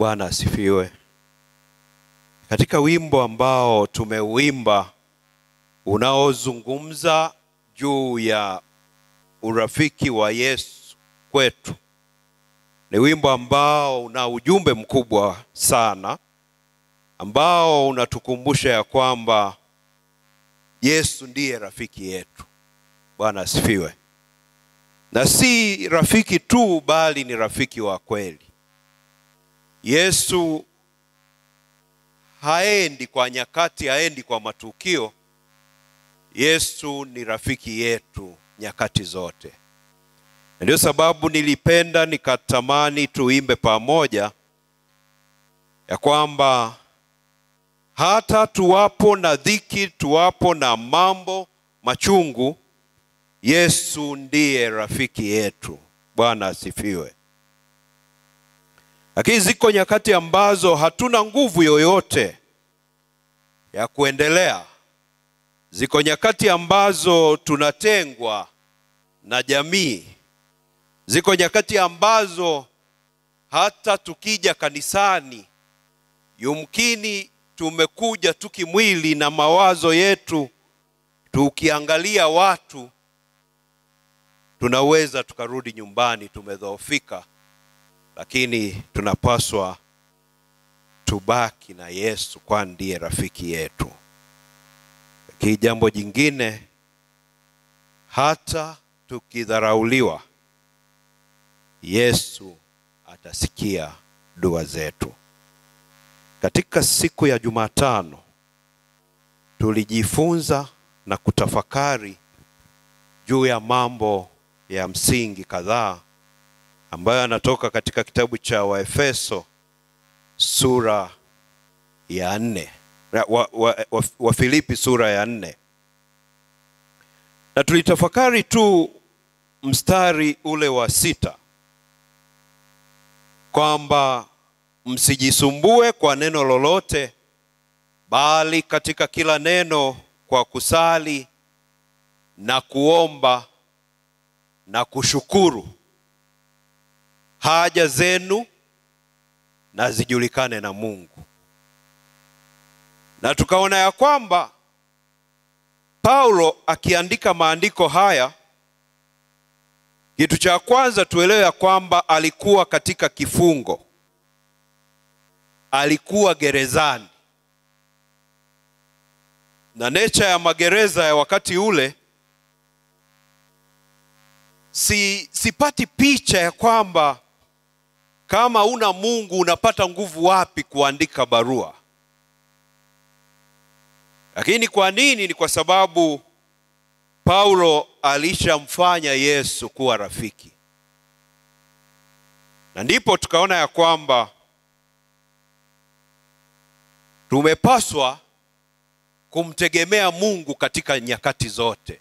Bwana asifiwe. Katika wimbo ambao tumeuimba unaozungumza juu ya urafiki wa Yesu kwetu, ni wimbo ambao una ujumbe mkubwa sana, ambao unatukumbusha ya kwamba Yesu ndiye rafiki yetu. Bwana asifiwe. Na si rafiki tu, bali ni rafiki wa kweli. Yesu haendi kwa nyakati, haendi kwa matukio. Yesu ni rafiki yetu nyakati zote. Ndio sababu nilipenda nikatamani tuimbe pamoja ya kwamba hata tuwapo na dhiki, tuwapo na mambo machungu, Yesu ndiye rafiki yetu. Bwana asifiwe. Lakini ziko nyakati ambazo hatuna nguvu yoyote ya kuendelea. Ziko nyakati ambazo tunatengwa na jamii. Ziko nyakati ambazo hata tukija kanisani, yumkini tumekuja tu kimwili na mawazo yetu, tukiangalia watu, tunaweza tukarudi nyumbani tumedhoofika lakini tunapaswa tubaki na Yesu, kwani ndiye rafiki yetu. Lakini jambo jingine, hata tukidharauliwa, Yesu atasikia dua zetu. Katika siku ya Jumatano tulijifunza na kutafakari juu ya mambo ya msingi kadhaa ambayo anatoka katika kitabu cha Waefeso sura ya nne. Wa, wa, wa, wa Filipi sura ya nne. Na tulitafakari tu mstari ule wa sita kwamba msijisumbue kwa neno lolote, bali katika kila neno kwa kusali na kuomba na kushukuru haja zenu na zijulikane na Mungu. Na tukaona ya kwamba Paulo akiandika maandiko haya, kitu cha kwanza tuelewe ya kwamba alikuwa katika kifungo, alikuwa gerezani, na necha ya magereza ya wakati ule si sipati picha ya kwamba kama una Mungu unapata nguvu wapi kuandika barua? Lakini kwa nini? Ni kwa sababu Paulo alishamfanya Yesu kuwa rafiki, na ndipo tukaona ya kwamba tumepaswa kumtegemea Mungu katika nyakati zote.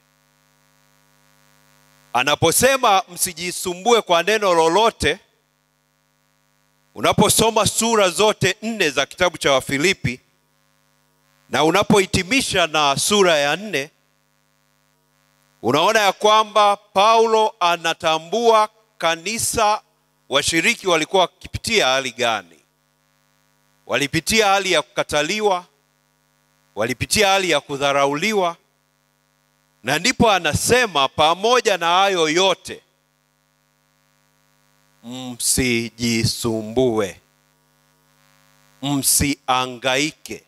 Anaposema msijisumbue kwa neno lolote, unaposoma sura zote nne za kitabu cha Wafilipi na unapohitimisha na sura ya nne, unaona ya kwamba Paulo anatambua kanisa, washiriki walikuwa wakipitia hali gani. Walipitia hali ya kukataliwa, walipitia hali ya kudharauliwa, na ndipo anasema pamoja na hayo yote msijisumbue, msiangaike.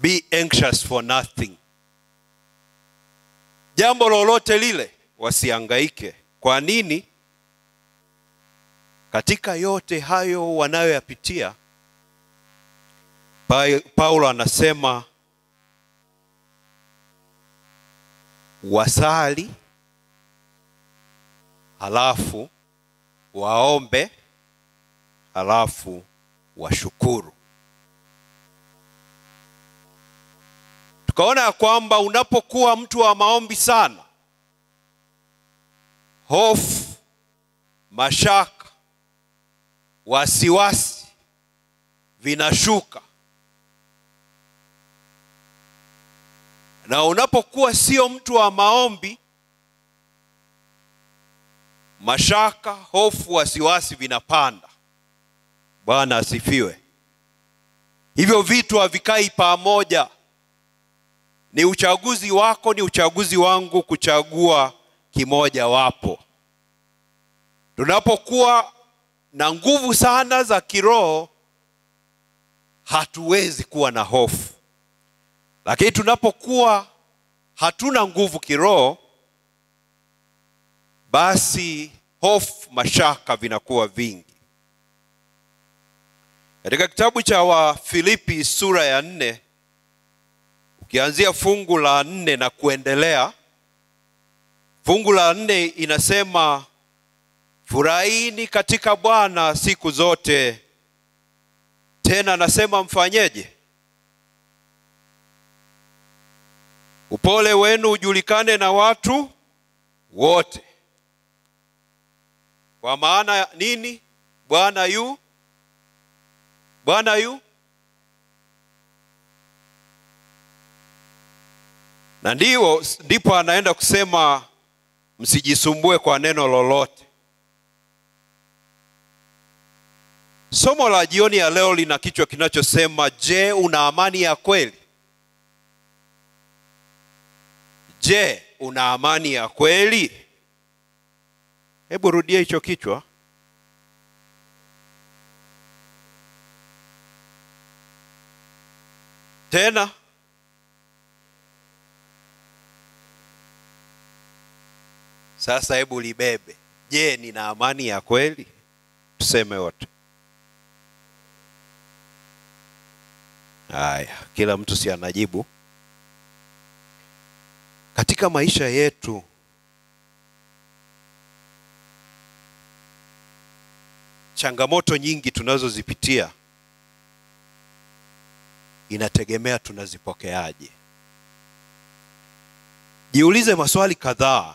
Be anxious for nothing. Jambo lolote lile wasiangaike. Kwa nini? Katika yote hayo wanayoyapitia, Paulo anasema wasali halafu waombe, halafu washukuru. Tukaona ya kwamba unapokuwa mtu wa maombi sana, hofu, mashaka, wasiwasi vinashuka, na unapokuwa sio mtu wa maombi mashaka hofu wasiwasi vinapanda. Bwana asifiwe. Hivyo vitu havikai pamoja. Ni uchaguzi wako ni uchaguzi wangu kuchagua kimoja wapo. Tunapokuwa na nguvu sana za kiroho hatuwezi kuwa na hofu. Lakini tunapokuwa hatuna nguvu kiroho basi hofu mashaka vinakuwa vingi. Katika kitabu cha wafilipi sura ya nne ukianzia fungu la nne na kuendelea fungu la nne inasema furahini katika bwana siku zote. Tena nasema mfanyeje? Upole wenu ujulikane na watu wote kwa maana nini? Bwana yu? Bwana yu? Na ndio ndipo anaenda kusema msijisumbue kwa neno lolote. Somo la jioni ya leo lina kichwa kinachosema je una amani ya kweli? Je una amani ya kweli hebu rudia hicho kichwa. Tena. Sasa hebu libebe. Je nina amani ya kweli? Tuseme wote. Haya kila mtu si anajibu. Katika maisha yetu changamoto nyingi tunazozipitia inategemea tunazipokeaje. Jiulize maswali kadhaa.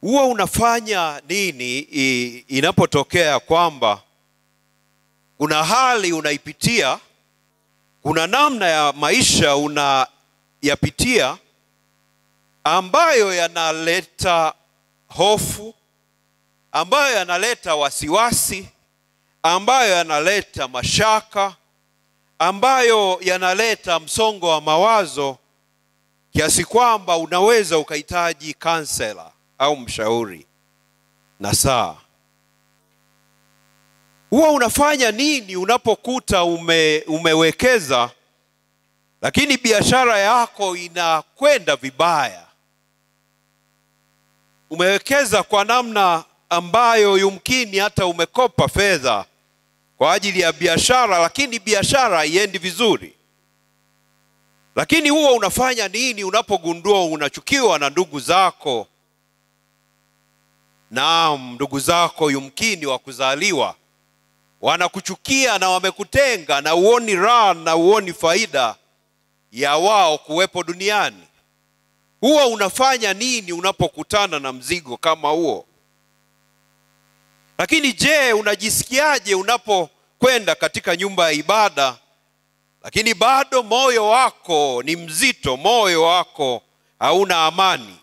Huwa unafanya nini inapotokea kwamba kuna hali unaipitia kuna namna ya maisha unayapitia ambayo yanaleta hofu ambayo yanaleta wasiwasi ambayo yanaleta mashaka ambayo yanaleta msongo wa mawazo kiasi kwamba unaweza ukahitaji kansela au mshauri na saa huwa unafanya nini unapokuta ume, umewekeza lakini biashara yako inakwenda vibaya? Umewekeza kwa namna ambayo yumkini hata umekopa fedha kwa ajili ya biashara lakini biashara haiendi vizuri. Lakini huwa unafanya nini unapogundua unachukiwa na ndugu zako? Naam ndugu zako yumkini wa kuzaliwa wanakuchukia na wamekutenga na uoni raha na uoni faida ya wao kuwepo duniani. Huwa unafanya nini unapokutana na mzigo kama huo lakini je unajisikiaje unapokwenda katika nyumba ya ibada? Lakini bado moyo wako ni mzito moyo wako hauna amani.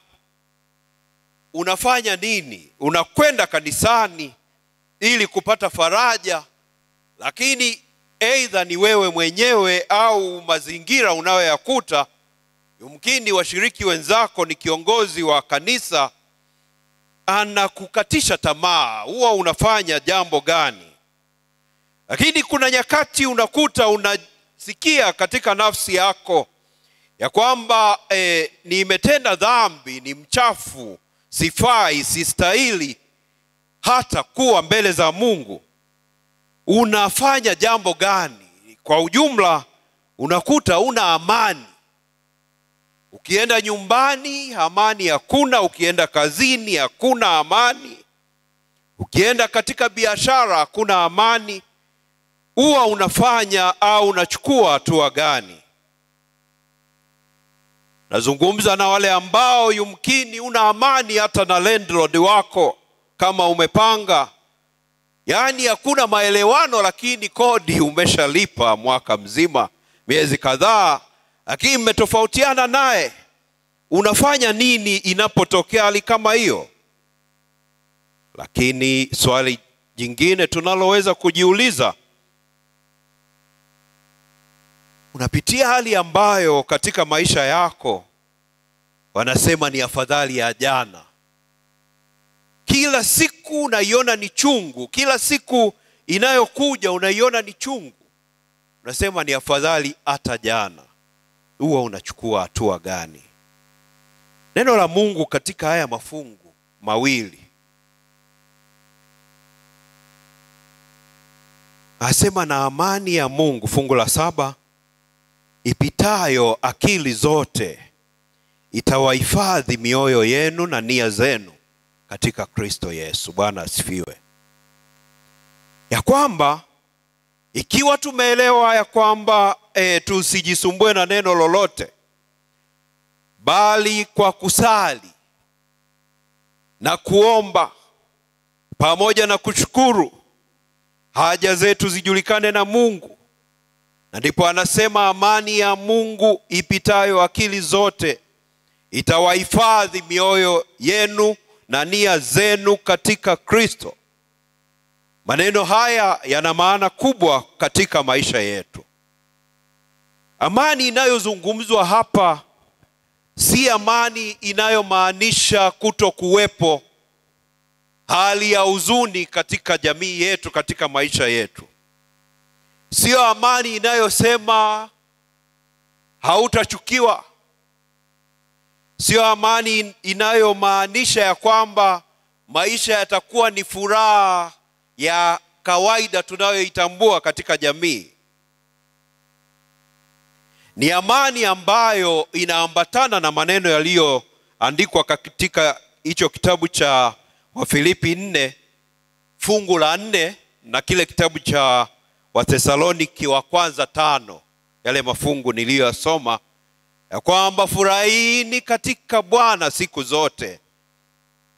Unafanya nini? Unakwenda kanisani ili kupata faraja lakini eidha ni wewe mwenyewe au mazingira unayoyakuta. Yumkini washiriki wenzako ni kiongozi wa kanisa anakukatisha tamaa. Huwa unafanya jambo gani? Lakini kuna nyakati unakuta unasikia katika nafsi yako ya kwamba eh, nimetenda dhambi ni mchafu sifai sistahili hata kuwa mbele za mungu. Unafanya jambo gani? Kwa ujumla unakuta una amani ukienda nyumbani amani hakuna. Ukienda kazini hakuna amani. Ukienda katika biashara hakuna amani. Huwa unafanya au unachukua hatua gani? Nazungumza na wale ambao yumkini una amani hata na landlord wako kama umepanga. Yaani hakuna maelewano lakini kodi umeshalipa mwaka mzima. Miezi kadhaa lakini mmetofautiana naye. Unafanya nini inapotokea hali kama hiyo? Lakini swali jingine tunaloweza kujiuliza unapitia hali ambayo katika maisha yako wanasema ni afadhali ya jana. Kila siku unaiona ni chungu kila siku inayokuja unaiona ni chungu. Unasema ni afadhali hata jana huwa unachukua hatua gani? Neno la mungu katika haya mafungu mawili. Asema na amani ya mungu fungu la saba ipitayo akili zote itawahifadhi mioyo yenu na nia zenu katika kristo yesu. Bwana asifiwe. Ya kwamba ikiwa tumeelewa ya kwamba e, tusijisumbue na neno lolote bali kwa kusali na kuomba pamoja na kushukuru haja zetu zijulikane na mungu. Na ndipo anasema amani ya mungu ipitayo akili zote itawahifadhi mioyo yenu na nia zenu katika kristo maneno haya yana maana kubwa katika maisha yetu. Amani inayozungumzwa hapa si amani inayomaanisha kuto kuwepo hali ya huzuni katika jamii yetu katika maisha yetu. Siyo amani inayosema hautachukiwa. Siyo amani inayomaanisha ya kwamba maisha yatakuwa ni furaha ya kawaida tunayoitambua katika jamii. Ni amani ambayo inaambatana na maneno yaliyoandikwa katika hicho kitabu cha wafilipi nne fungu la nne na kile kitabu cha wathesaloniki wa kwanza tano yale mafungu niliyoyasoma ya kwamba furahini katika bwana siku zote.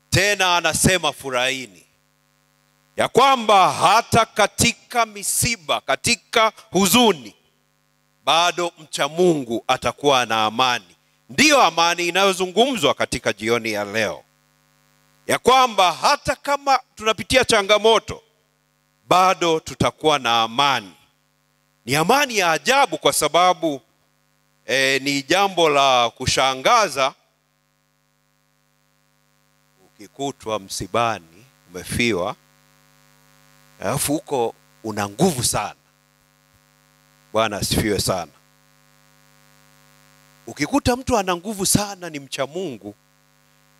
Tena anasema furahini ya kwamba hata katika misiba katika huzuni bado mcha mungu atakuwa na amani. Ndiyo amani inayozungumzwa katika jioni ya leo. Ya kwamba hata kama tunapitia changamoto bado tutakuwa na amani. Ni amani ya ajabu kwa sababu e, ni jambo la kushangaza. Ukikutwa msibani umefiwa alafu huko una nguvu sana. Bwana asifiwe sana. Ukikuta mtu ana nguvu sana ni mcha mungu.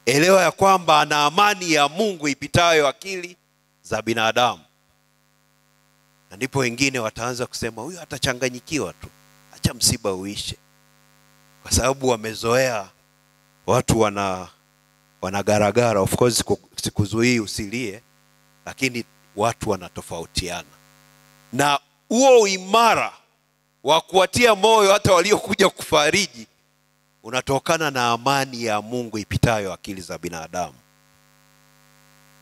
Elewa ya kwamba ana amani ya mungu ipitayo akili za binadamu. Na ndipo wengine wataanza kusema huyu atachanganyikiwa tu. Acha msiba uishe. Kwa sababu wamezoea watu wana wanagaragara. Of course sikuzuii usilie lakini watu wanatofautiana. Na huo uimara wa kuwatia moyo hata waliokuja kufariji unatokana na amani ya mungu ipitayo akili za binadamu.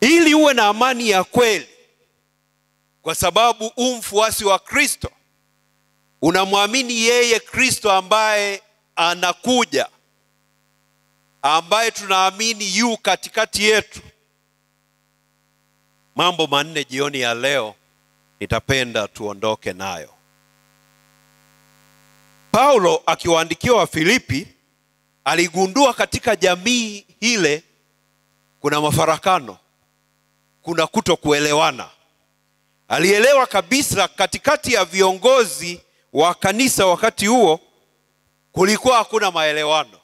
Ili uwe na amani ya kweli kwa sababu u mfuasi wa kristo unamwamini yeye kristo ambaye anakuja ambaye tunaamini yu katikati yetu mambo manne jioni ya leo nitapenda tuondoke nayo. Paulo akiwaandikia wafilipi aligundua katika jamii ile kuna mafarakano kuna kutokuelewana. Alielewa kabisa katikati ya viongozi wa kanisa wakati huo kulikuwa hakuna maelewano.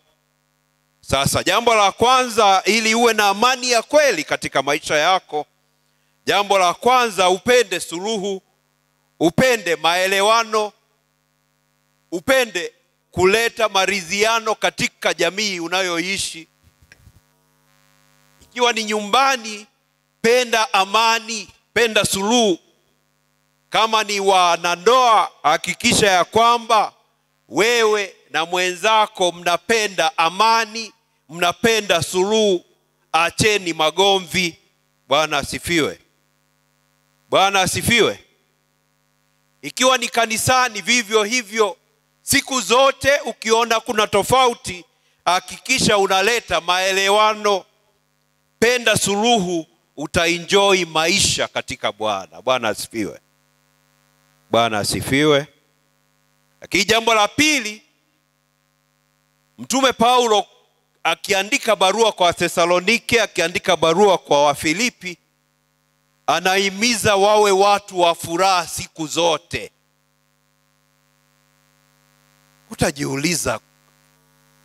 Sasa jambo la kwanza ili uwe na amani ya kweli katika maisha yako jambo la kwanza upende suluhu upende maelewano upende kuleta maridhiano katika jamii unayoishi. Ikiwa ni nyumbani penda amani penda suluhu. Kama ni wanandoa hakikisha ya kwamba wewe na mwenzako mnapenda amani mnapenda suluhu. Acheni magomvi. Bwana asifiwe bwana asifiwe. Ikiwa ni kanisani vivyo hivyo siku zote ukiona kuna tofauti hakikisha unaleta maelewano. Penda suluhu utaenjoy maisha katika bwana. Bwana asifiwe. Bwana asifiwe. Lakini jambo la pili mtume paulo akiandika barua kwa wathesalonike akiandika barua kwa wafilipi anahimiza wawe watu wa furaha siku zote. Utajiuliza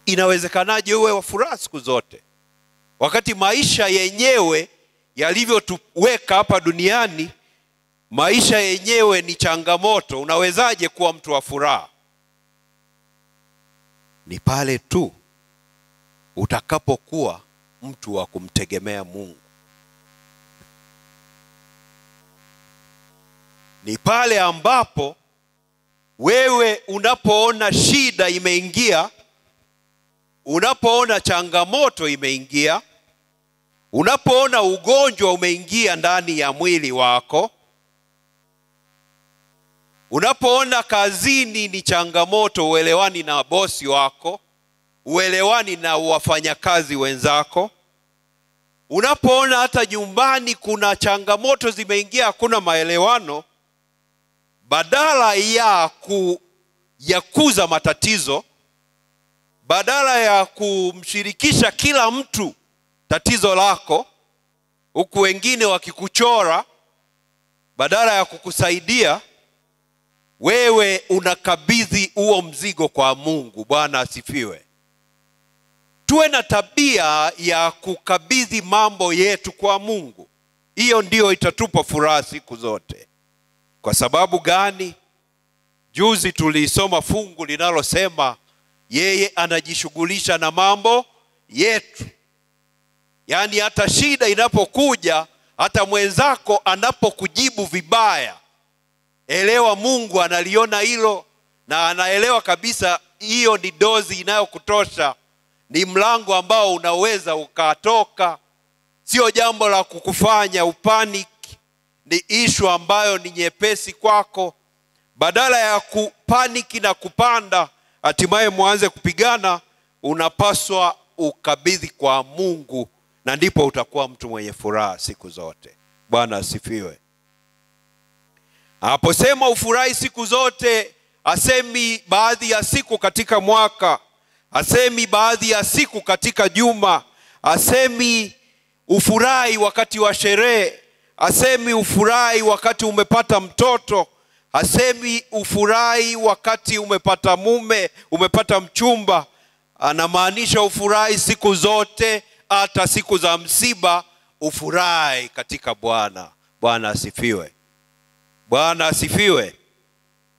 inawezekanaje uwe wa furaha siku zote? Wakati maisha yenyewe yalivyotuweka hapa duniani maisha yenyewe ni changamoto. Unawezaje kuwa mtu wa furaha? Ni pale tu utakapokuwa mtu wa kumtegemea mungu ni pale ambapo wewe unapoona shida imeingia unapoona changamoto imeingia unapoona ugonjwa umeingia ndani ya mwili wako unapoona kazini ni changamoto uelewani na bosi wako uelewani na wafanyakazi wenzako unapoona hata nyumbani kuna changamoto zimeingia hakuna maelewano badala ya kuyakuza matatizo badala ya kumshirikisha kila mtu tatizo lako huku wengine wakikuchora badala ya kukusaidia wewe unakabidhi huo mzigo kwa mungu. Bwana asifiwe. Tuwe na tabia ya kukabidhi mambo yetu kwa mungu. Hiyo ndiyo itatupa furaha siku zote kwa sababu gani? Juzi tulisoma fungu linalosema yeye anajishughulisha na mambo yetu. Yaani hata shida inapokuja hata mwenzako anapokujibu vibaya elewa mungu analiona hilo na anaelewa kabisa hiyo ni dozi inayokutosha ni mlango ambao unaweza ukatoka. Sio jambo la kukufanya upanic ni ishu ambayo ni nyepesi kwako. Badala ya kupaniki na kupanda hatimaye mwanze kupigana unapaswa ukabidhi kwa mungu na ndipo utakuwa mtu mwenye furaha siku zote. Bwana asifiwe. Anaposema ufurahi siku zote asemi baadhi ya siku katika mwaka asemi baadhi ya siku katika juma asemi ufurahi wakati wa sherehe asemi ufurahi wakati umepata mtoto. Asemi ufurahi wakati umepata mume umepata mchumba. Anamaanisha ufurahi siku zote hata siku za msiba ufurahi katika bwana. Bwana asifiwe. Bwana asifiwe.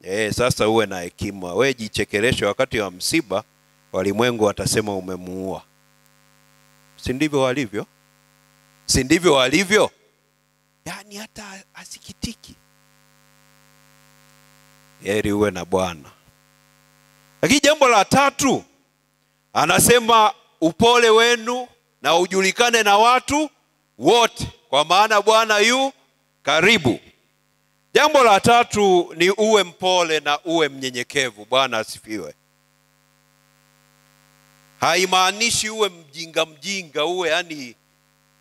E, sasa uwe na hekima. We jichekereshe wakati wa msiba walimwengu watasema umemuua. Si ndivyo walivyo? Si ndivyo walivyo yaani hata asikitiki heri uwe na bwana. Lakini jambo la tatu anasema upole wenu na ujulikane na watu wote kwa maana bwana yu karibu. Jambo la tatu ni uwe mpole na uwe mnyenyekevu. Bwana asifiwe. Haimaanishi uwe mjinga mjinga uwe yani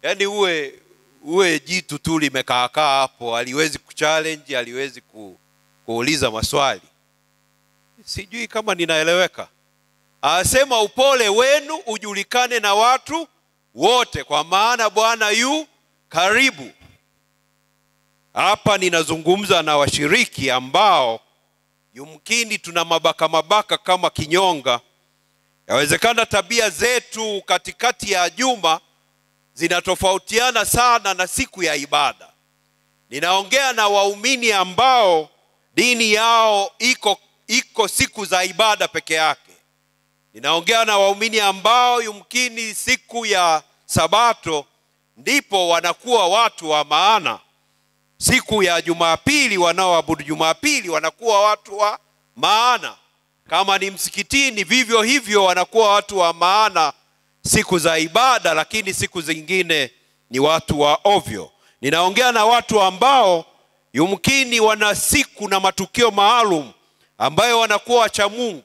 yani uwe uwe jitu tu limekaakaa hapo aliwezi kuchallenge aliwezi ku, kuuliza maswali. Sijui kama ninaeleweka. Asema upole wenu ujulikane na watu wote kwa maana bwana yu karibu. Hapa ninazungumza na washiriki ambao yumkini tuna mabaka mabaka kama kinyonga. Yawezekana tabia zetu katikati ya juma zinatofautiana sana na siku ya ibada. Ninaongea na waumini ambao dini yao iko iko siku za ibada peke yake. Ninaongea na waumini ambao yumkini siku ya sabato ndipo wanakuwa watu wa maana. Siku ya jumapili wanaoabudu jumapili wanakuwa watu wa maana. Kama ni msikitini vivyo hivyo wanakuwa watu wa maana siku za ibada lakini siku zingine ni watu wa ovyo. Ninaongea na watu ambao yumkini wana siku na matukio maalum ambayo wanakuwa wacha mungu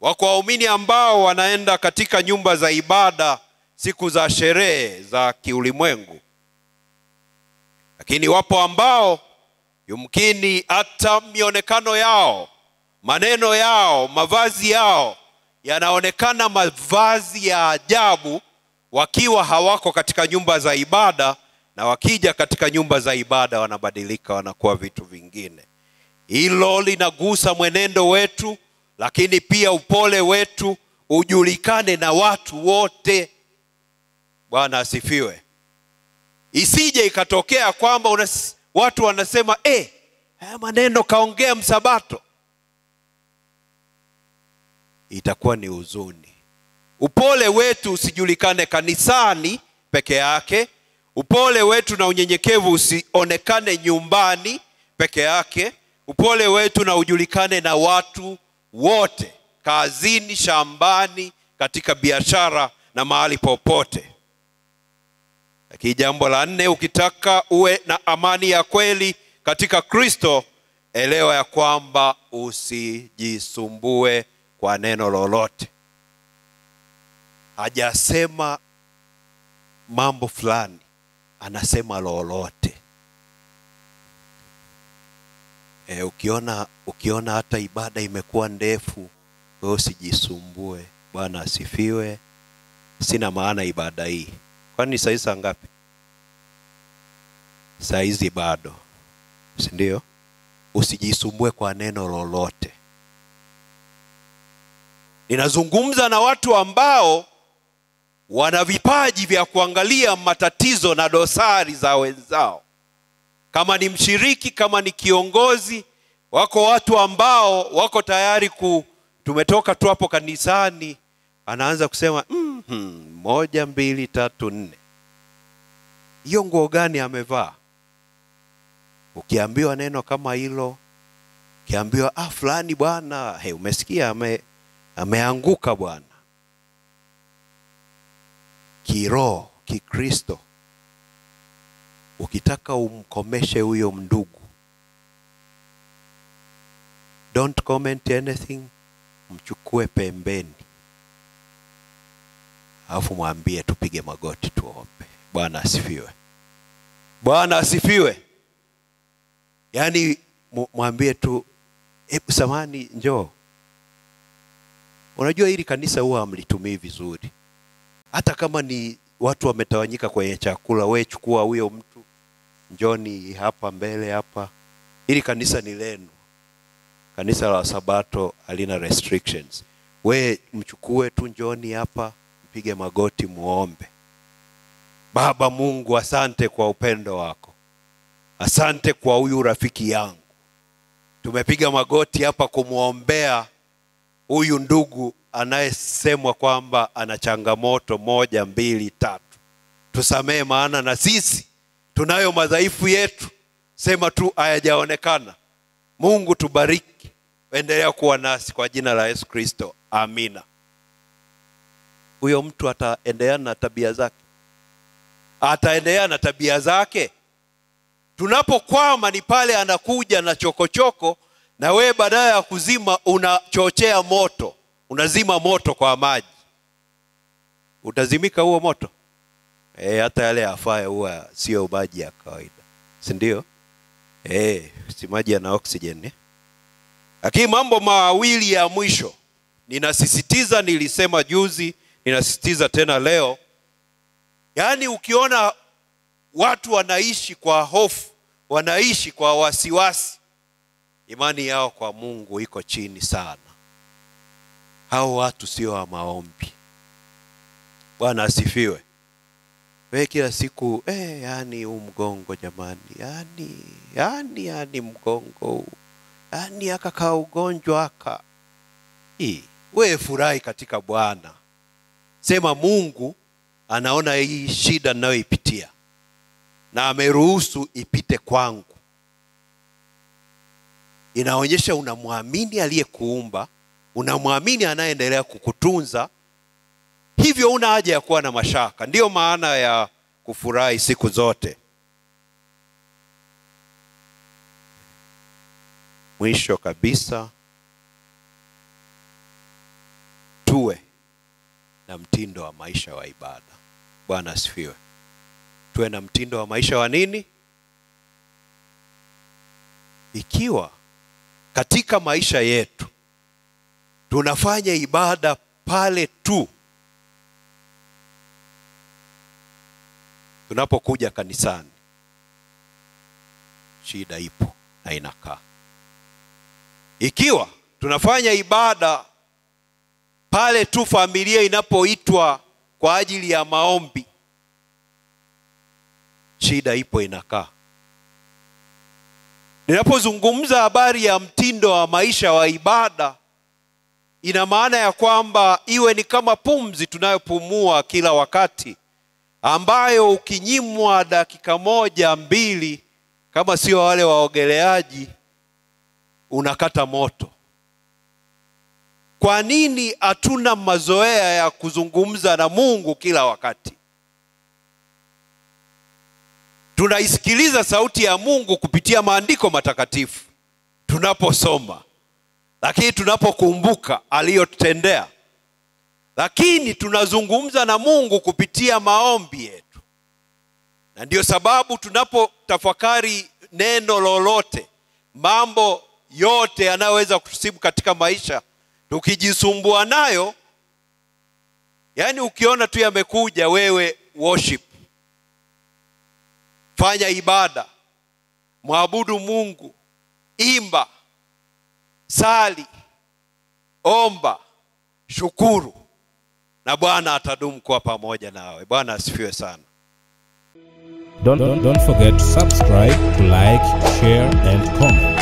wako waumini ambao wanaenda katika nyumba za ibada siku za sherehe za kiulimwengu. Lakini wapo ambao yumkini hata mionekano yao maneno yao mavazi yao yanaonekana mavazi ya ajabu wakiwa hawako katika nyumba za ibada na wakija katika nyumba za ibada wanabadilika wanakuwa vitu vingine. Hilo linagusa mwenendo wetu lakini pia upole wetu ujulikane na watu wote. Bwana asifiwe. Isije ikatokea kwamba unas, watu wanasema eh, maneno kaongea msabato itakuwa ni huzuni. Upole wetu usijulikane kanisani peke yake. Upole wetu na unyenyekevu usionekane nyumbani peke yake. Upole wetu na ujulikane na watu wote kazini shambani katika biashara na mahali popote. Lakini jambo la nne ukitaka uwe na amani ya kweli katika kristo elewa ya kwamba usijisumbue kwa neno lolote. Hajasema mambo fulani anasema lolote. E, ukiona ukiona hata ibada imekuwa ndefu wewe usijisumbue. Bwana asifiwe. Sina maana ibada hii. Kwani sahii saa ngapi? Saa hizi bado. Si ndio? Usijisumbue kwa neno lolote ninazungumza na watu ambao wana vipaji vya kuangalia matatizo na dosari za wenzao. Kama ni mshiriki kama ni kiongozi wako watu ambao wako tayari ku tumetoka tu hapo kanisani. Anaanza kusema mm-hmm, moja mbili tatu nne. Hiyo nguo gani amevaa? Ukiambiwa neno kama hilo ukiambiwa ah fulani bwana. Hey, umesikia ame, ameanguka bwana. Kiroho kikristo. Ukitaka umkomeshe huyo mndugu don't comment anything mchukue pembeni. Alafu mwambie tupige magoti tuombe. Bwana asifiwe. Bwana asifiwe. Yaani mwambie tu hebu samani njoo unajua hili kanisa huwa hamlitumii vizuri. Hata kama ni watu wametawanyika kwenye chakula we chukua huyo mtu njoni hapa mbele hapa. Hili kanisa ni lenu. Kanisa la sabato halina restrictions. We mchukue tu njoni hapa mpige magoti muombe. Baba mungu asante kwa upendo wako. Asante kwa huyu rafiki yangu. Tumepiga magoti hapa kumwombea huyu ndugu anayesemwa kwamba ana changamoto moja mbili tatu. Tusamehe maana na sisi tunayo madhaifu yetu. Sema tu hayajaonekana. Mungu tubariki. Endelea kuwa nasi kwa jina la yesu kristo. Amina. Huyo mtu ataendelea na tabia zake? Ataendelea na tabia zake? Tunapokwama ni pale anakuja na chokochoko choko, na wewe badala ya kuzima unachochea moto unazima moto kwa maji. Utazimika huo moto? E, hata yale afaya huwa sio maji ya kawaida. Si ndio? E, si maji yana oxygen eh? lakini mambo mawili ya mwisho. Ninasisitiza nilisema juzi ninasisitiza tena leo. Yaani ukiona watu wanaishi kwa hofu wanaishi kwa wasiwasi imani yao kwa mungu iko chini sana. Hao watu sio wa maombi. Bwana asifiwe. We kila siku eh, yani huu mgongo jamani yani yani yani mgongo huu yani akakaa ugonjwa aka we furahi katika bwana. Sema mungu anaona hii shida ninayoipitia na ameruhusu ipite kwangu inaonyesha unamwamini aliyekuumba unamwamini anayeendelea kukutunza. Hivyo una haja ya kuwa na mashaka. Ndiyo maana ya kufurahi siku zote. Mwisho kabisa tuwe na mtindo wa maisha wa ibada. Bwana asifiwe. Tuwe na mtindo wa maisha wa nini? Ikiwa katika maisha yetu tunafanya ibada pale tu tunapokuja kanisani, shida ipo na inakaa. Ikiwa tunafanya ibada pale tu familia inapoitwa kwa ajili ya maombi, shida ipo inakaa. Ninapozungumza habari ya mtindo wa maisha wa ibada, ina maana ya kwamba iwe ni kama pumzi tunayopumua kila wakati, ambayo ukinyimwa dakika moja mbili, kama sio wale waogeleaji, unakata moto. Kwa nini hatuna mazoea ya kuzungumza na Mungu kila wakati? Tunaisikiliza sauti ya Mungu kupitia maandiko matakatifu. Tunaposoma, lakini tunapokumbuka aliyotutendea, lakini tunazungumza na Mungu kupitia maombi yetu, na ndiyo sababu tunapotafakari neno lolote, mambo yote yanayoweza kutusibu katika maisha, tukijisumbua nayo, yaani ukiona tu yamekuja, wewe worship fanya ibada, mwabudu Mungu, imba, sali, omba, shukuru, na Bwana atadumu kuwa pamoja nawe. Bwana asifiwe sana. Don't, don't, don't forget to subscribe, to like, share, and comment.